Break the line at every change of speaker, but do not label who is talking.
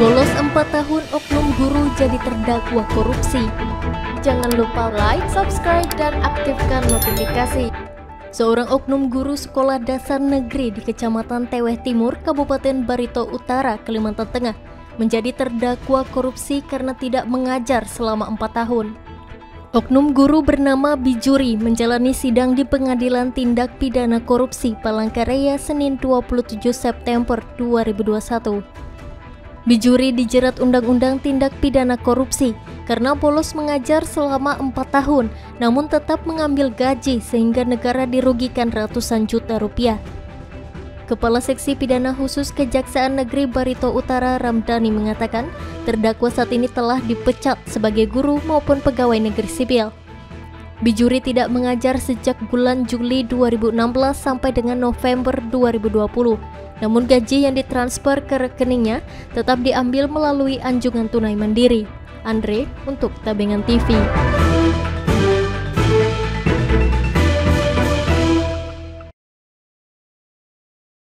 Bolos 4 tahun oknum guru jadi terdakwa korupsi. Jangan lupa like, subscribe, dan aktifkan notifikasi. Seorang oknum guru sekolah dasar negeri di Kecamatan Teweh Timur, Kabupaten Barito Utara, Kalimantan Tengah, menjadi terdakwa korupsi karena tidak mengajar selama 4 tahun. Oknum guru bernama Bijuri menjalani sidang di Pengadilan Tindak Pidana Korupsi Palangkaraya Senin 27 September 2021. Bijuri dijerat Undang-Undang Tindak Pidana Korupsi karena bolos mengajar selama empat tahun, namun tetap mengambil gaji sehingga negara dirugikan ratusan juta rupiah. Kepala Seksi Pidana Khusus Kejaksaan Negeri Barito Utara Ramdhani mengatakan, terdakwa saat ini telah dipecat sebagai guru maupun pegawai negeri sipil. Bijuri tidak mengajar sejak bulan Juli 2016 sampai dengan November 2020. Namun gaji yang ditransfer ke rekeningnya tetap diambil melalui anjungan tunai mandiri. Andre untuk Tabengan TV.